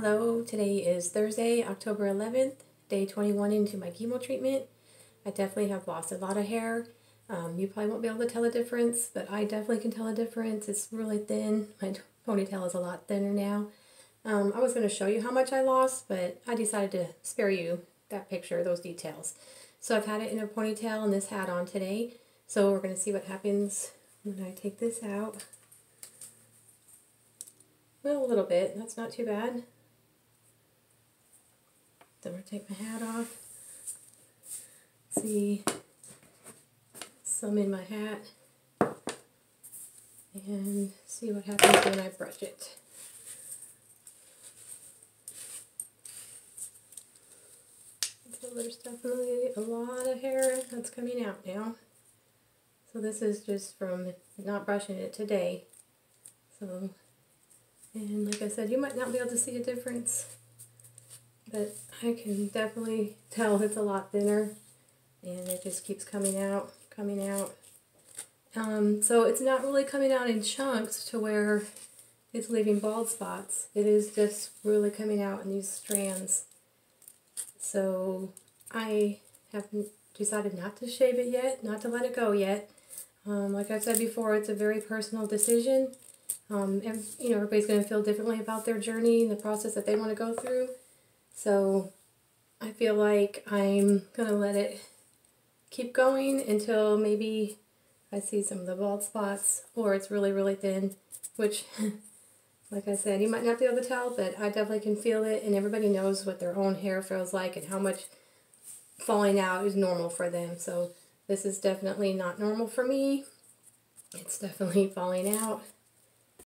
Hello, today is Thursday, October 11th, day 21 into my chemo treatment. I definitely have lost a lot of hair. Um, you probably won't be able to tell a difference, but I definitely can tell a difference. It's really thin. My ponytail is a lot thinner now. Um, I was going to show you how much I lost, but I decided to spare you that picture, those details. So I've had it in a ponytail and this hat on today. So we're going to see what happens when I take this out. Well, a little bit. That's not too bad. Then we'll take my hat off. See some in my hat. And see what happens when I brush it. So there's definitely a lot of hair that's coming out now. So this is just from not brushing it today. So and like I said, you might not be able to see a difference, but I can definitely tell it's a lot thinner and it just keeps coming out, coming out. Um, so it's not really coming out in chunks to where it's leaving bald spots. It is just really coming out in these strands. So I have decided not to shave it yet, not to let it go yet. Um, like I said before, it's a very personal decision. Um, and, you know, everybody's going to feel differently about their journey and the process that they want to go through. So I feel like I'm going to let it keep going until maybe I see some of the bald spots or it's really, really thin, which, like I said, you might not be able to tell, but I definitely can feel it and everybody knows what their own hair feels like and how much falling out is normal for them. So this is definitely not normal for me. It's definitely falling out.